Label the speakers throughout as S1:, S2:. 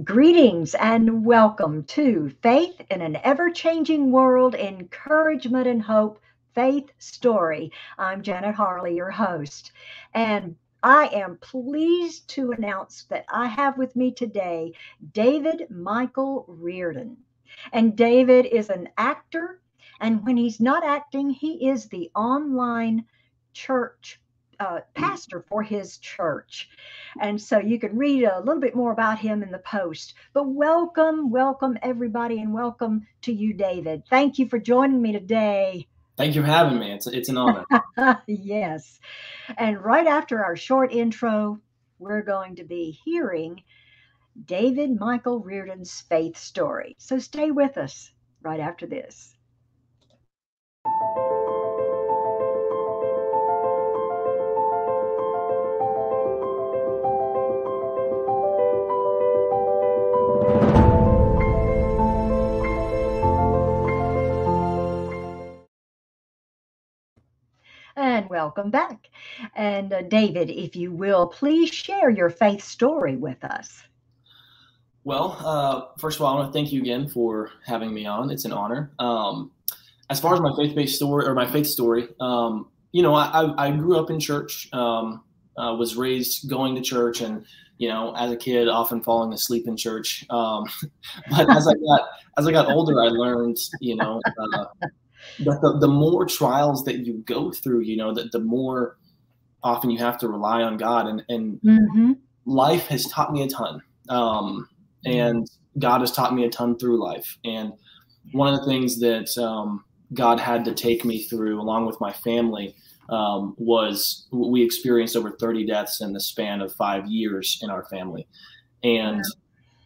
S1: Greetings and welcome to Faith in an Ever Changing World Encouragement and Hope Faith Story. I'm Janet Harllee, your host. And I am pleased to announce that I have with me today David Michael Reardon. And David is an actor, and when he's not acting, he is the online church uh, pastor for his church. And so you can read a little bit more about him in the post. But welcome, welcome everybody, and welcome to you, David. Thank you for joining me today.
S2: Thank you for having me. It's, it's an honor.
S1: yes. And right after our short intro, we're going to be hearing David Michael Reardon's faith story. So stay with us right after this. Welcome back. And uh, David, if you will, please share your faith story with us.
S2: Well, uh, first of all, I want to thank you again for having me on. It's an honor. Um, as far as my faith-based story or my faith story, um, you know, I, I, grew up in church, um, uh, was raised going to church, and you know, as a kid, often falling asleep in church. Um, but as I got as I got older, I learned, you know, uh, but the, the more trials that you go through, you know, that the more often you have to rely on God. And, and mm-hmm. life has taught me a ton. Um, and God has taught me a ton through life. And one of the things that um, God had to take me through, along with my family, um, was we experienced over 30 deaths in the span of five years in our family. And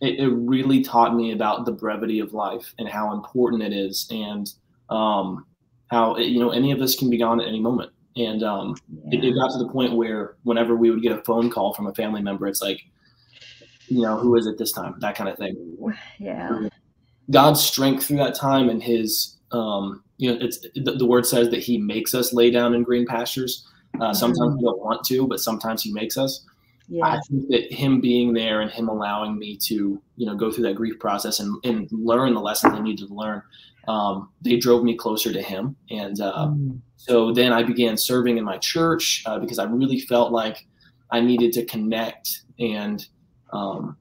S2: it, it really taught me about the brevity of life and how important it is. And um, how you know any of us can be gone at any moment. And um, yeah. it, it, got to the point where whenever we would get a phone call from a family member, it's like, you know, who is it this time? That kind of thing.
S1: Yeah.
S2: God's strength through that time and His, um, you know, it's the, the, word says that He makes us lay down in green pastures. Uh, sometimes mm-hmm. we don't want to, but sometimes He makes us. Yeah. I think that Him being there and Him allowing me to, you know, go through that grief process and, and learn the lessons I needed to learn um, they drove me closer to him. And uh, mm. so then I began serving in my church uh, because I really felt like I needed to connect and um,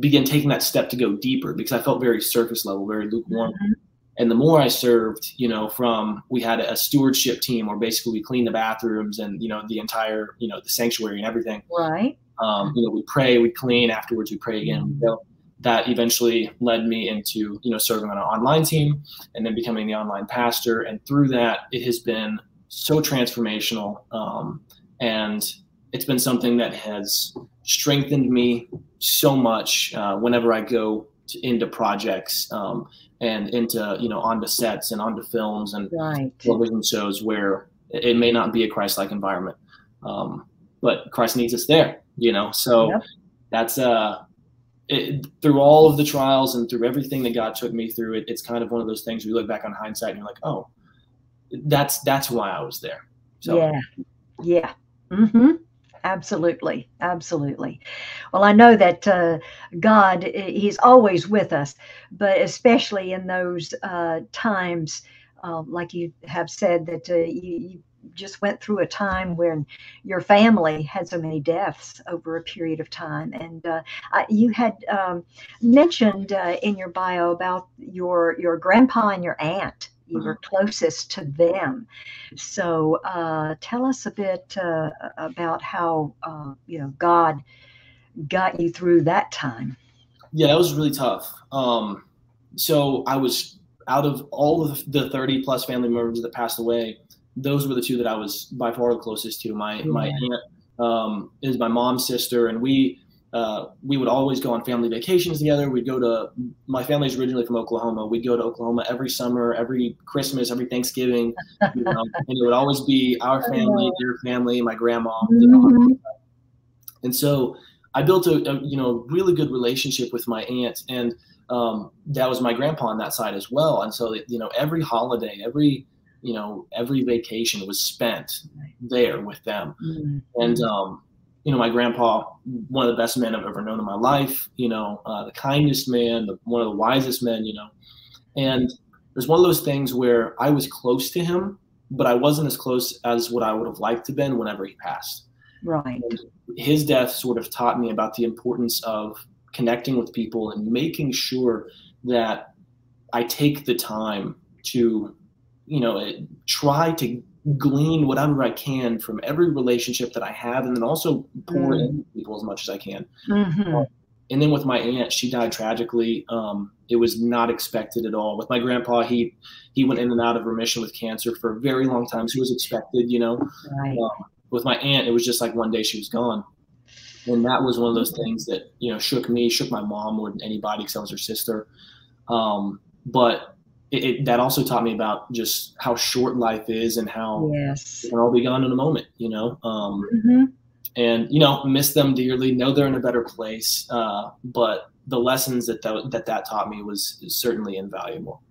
S2: begin taking that step to go deeper because I felt very surface level, very lukewarm. Mm-hmm. And the more I served, you know, from we had a stewardship team where basically we cleaned the bathrooms and you know the entire, you know, the sanctuary and everything.
S1: Right.
S2: Um, you know, we pray, we clean. Afterwards, we pray again. Mm-hmm. We go that eventually led me into you know serving on an online team and then becoming the online pastor and through that it has been so transformational um, and it's been something that has strengthened me so much uh, whenever i go to, into projects um, and into you know onto sets and onto films and right. television shows where it may not be a christ-like environment um, but christ needs us there you know so yep. that's uh it, through all of the trials and through everything that God took me through, it, it's kind of one of those things you look back on hindsight and you're like, oh, that's that's why I was there.
S1: So yeah, yeah, mm-hmm. absolutely, absolutely. Well, I know that uh, God, He's always with us, but especially in those uh, times, uh, like you have said, that uh, you, you just went through a time when your family had so many deaths over a period of time. And uh, you had um, mentioned uh, in your bio about your your grandpa and your aunt. You were mm-hmm. closest to them. So uh, tell us a bit uh, about how uh, you know God got you through that time.
S2: Yeah, that was really tough. Um, so I was out of all of the 30 plus family members that passed away those were the two that I was by far the closest to. My my aunt um, is my mom's sister, and we uh, we would always go on family vacations together. We'd go to my family's originally from Oklahoma. We'd go to Oklahoma every summer, every Christmas, every Thanksgiving, you know, and it would always be our family, their family, my grandma. You know, mm-hmm. and so I built a, a, you know really good relationship with my aunt, and um, that was my grandpa on that side as well. And so you know every holiday, every you know, every vacation was spent there with them. Mm-hmm. And um, you know, my grandpa, one of the best men I've ever known in my life, you know, uh, the kindest man, the, one of the wisest men, you know. And there's one of those things where I was close to him, but I wasn't as close as what I would have liked to been whenever he passed.
S1: Right.
S2: And his death sort of taught me about the importance of connecting with people and making sure that I take the time to, you know, try to glean whatever I can from every relationship that I have, and then also pour mm. into people as much as I can. Mm-hmm. And then with my aunt, she died tragically. Um, it was not expected at all. With my grandpa, he he went in and out of remission with cancer for a very long time. So it was expected, you know. Right. Um, with my aunt, it was just like one day she was gone, and that was one of those things that you know shook me, shook my mom more than anybody because I was her sister. Um, but it, it, that also taught me about just how short life is and how
S1: yes.
S2: it can all be gone in a moment, you know. Um, mm-hmm. And you know, miss them dearly. Know they're in a better place. Uh, but the lessons that, that that that taught me was certainly invaluable.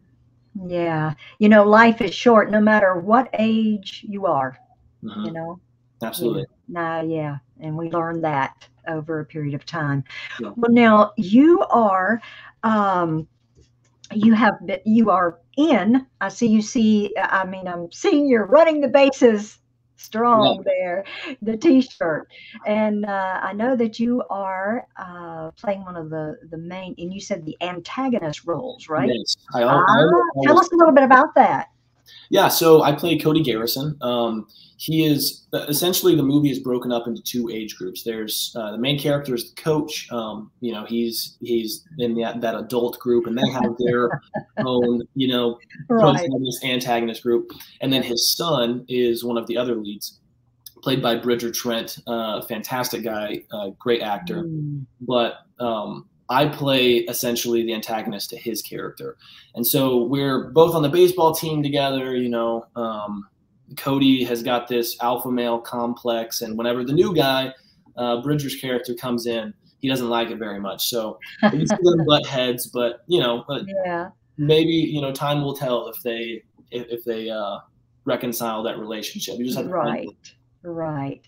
S1: Yeah, you know, life is short, no matter what age you are. Mm-hmm. You know.
S2: Absolutely.
S1: Nah, yeah, and we learned that over a period of time. Yeah. Well, now you are. Um, you have you are in. I see you see. I mean, I'm seeing you're running the bases strong yeah. there, the T-shirt, and uh, I know that you are uh, playing one of the the main. And you said the antagonist roles, right?
S2: Yes. I, I, I,
S1: tell us a little bit about that.
S2: Yeah, so I play Cody Garrison. Um, he is essentially the movie is broken up into two age groups. There's uh, the main character is the coach. Um, you know, he's he's in that, that adult group, and they have their own you know right. protagonist antagonist group. And then his son is one of the other leads, played by Bridger Trent, uh, fantastic guy, uh, great actor. Mm. But um, I play essentially the antagonist to his character. And so we're both on the baseball team together, you know. Um, Cody has got this alpha male complex, and whenever the new guy, uh, Bridger's character, comes in, he doesn't like it very much. So see them butt heads, but you know,
S1: yeah.
S2: maybe you know, time will tell if they if, if they uh, reconcile that relationship. You just have to
S1: right. Right.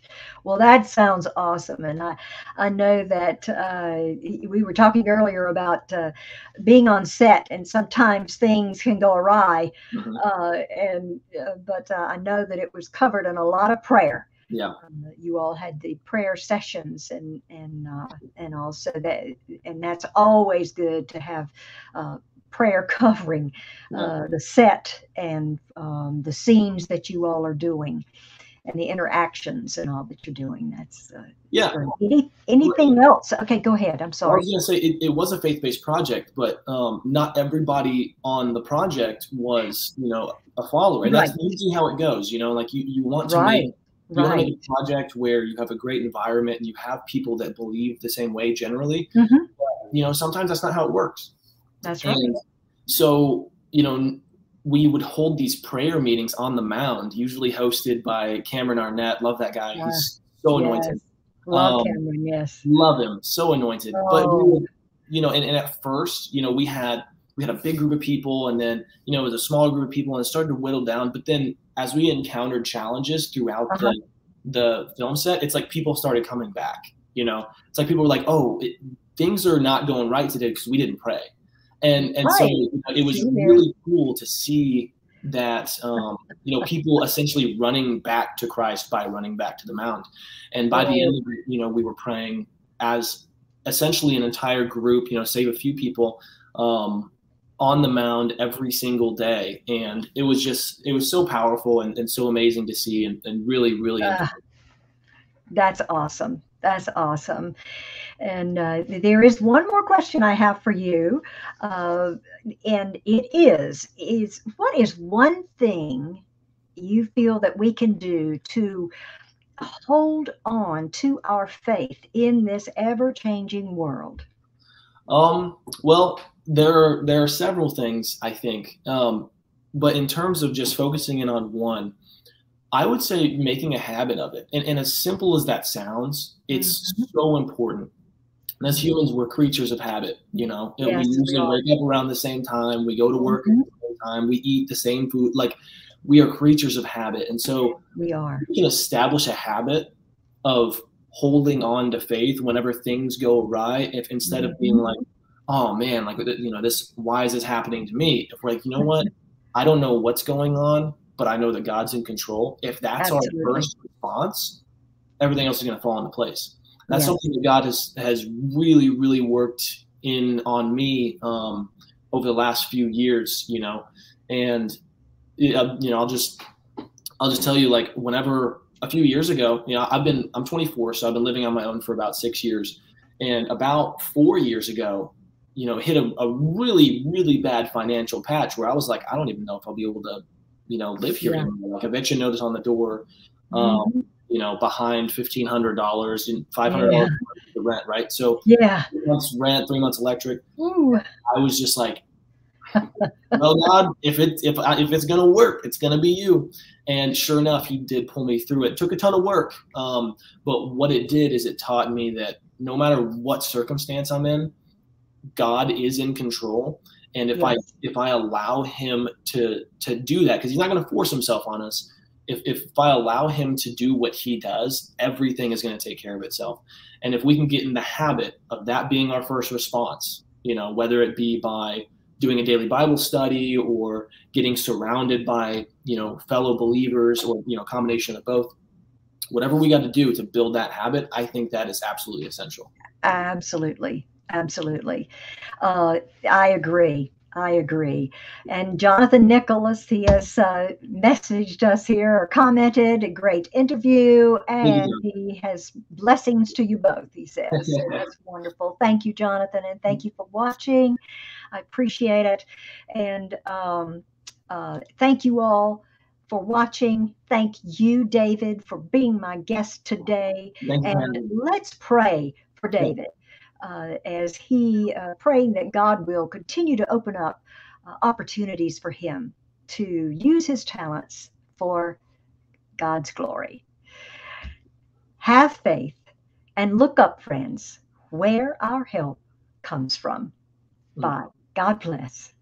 S1: Well, that sounds awesome, and I, I know that uh, we were talking earlier about uh, being on set, and sometimes things can go awry. Mm-hmm. Uh, and uh, but uh, I know that it was covered in a lot of prayer.
S2: Yeah. Um,
S1: you all had the prayer sessions, and and uh, and also that, and that's always good to have prayer covering uh, the set and um, the scenes that you all are doing and the interactions and all that you're doing. That's uh,
S2: yeah.
S1: Any, anything else? Okay, go ahead. I'm sorry.
S2: I was going to say it, it, was a faith-based project, but um, not everybody on the project was, you know, a follower. And right. that's usually how it goes. You know, like you, you want to right. make you right. want to make a project where you have a great environment and you have people that believe the same way generally. Mm-hmm. But, you know, sometimes that's not how it works.
S1: That's right.
S2: And so, you know, we would hold these prayer meetings on the mound, usually hosted by Cameron Arnett. Love that guy. He's so yes. anointed.
S1: Love um, Cameron, yes.
S2: Love him. So anointed. Oh. But would, you know, and, and at first, you know, we had we had a big group of people and then, you know, it was a small group of people and it started to whittle down. But then as we encountered challenges throughout uh-huh. the the film set, it's like people started coming back. You know, it's like people were like, "Oh, it, things are not going right today because we didn't pray." And and right. so it was really cool to see that um, you know people essentially running back to Christ by running back to the mound, and by the end of it, you know we were praying as essentially an entire group, you know, save a few people, um, on the mound every single day, and it was just it was so powerful and, and so amazing to see, and, and really really. Uh,
S1: that's awesome. That's awesome. And uh, there is one more question I have for you, uh, and it is: is what is one thing you feel that we can do to hold on to our faith in this ever-changing world?
S2: Um, well, there are there are several things I think, um, but in terms of just focusing in on one, I would say making a habit of it. And, and as simple as that sounds, it's mm-hmm. so important. And as humans, we're creatures of habit. You know, yes, we usually wake up around the same time, we go to work mm-hmm. at the same time, we eat the same food. Like we are creatures of habit. And so
S1: we are.
S2: We can establish a habit of holding on to faith whenever things go awry. If instead of being like, oh man, like you know, this why is this happening to me? If we're like, you know what, I don't know what's going on, but I know that God's in control. If that's Absolutely. our first response, everything else is going to fall into place. That's something that God has has really, really worked in on me um, over the last few years. You know, and you know, I'll just I'll just tell you, like, whenever a few years ago, you know, I've been I'm 24, so I've been living on my own for about six years, and about four years ago, you know, hit a, a really, really bad financial patch where I was like, I don't even know if I'll be able to, you know, live here yeah. anymore. Like eviction notice on the door. Um, mm-hmm you know, behind fifteen hundred dollars and five hundred dollars yeah. the rent, right? So
S1: yeah,
S2: three months rent, three months electric. Ooh. I was just like, well, God, if it if if it's gonna work, it's gonna be you. And sure enough, He did pull me through it. took a ton of work, um, but what it did is it taught me that no matter what circumstance I'm in, God is in control. And if yes. I if I allow Him to to do that, because He's not going to force Himself on us if, if I allow him to do what he does, everything is going to take care of itself. And if we can get in the habit of that being our first response, you know, whether it be by doing a daily Bible study or getting surrounded by, you know, fellow believers or, you know, combination of both, whatever we got to do to build that habit, I think that is absolutely essential.
S1: Absolutely. Absolutely. Uh, I agree. I agree. And Jonathan Nicholas, he has uh, messaged us here or commented, a great interview, and he has blessings to you both, he says. so that's wonderful. Thank you, Jonathan, and thank you for watching. I appreciate it. And um, uh, thank you all for watching. Thank you, David, for being my guest today. Thank and you. let's pray for David uh, as he uh, praying that God will continue to open up uh, opportunities for him to use his talents for God's glory. Have faith and look up, friends, where our help comes from. Mm. Bye. God bless.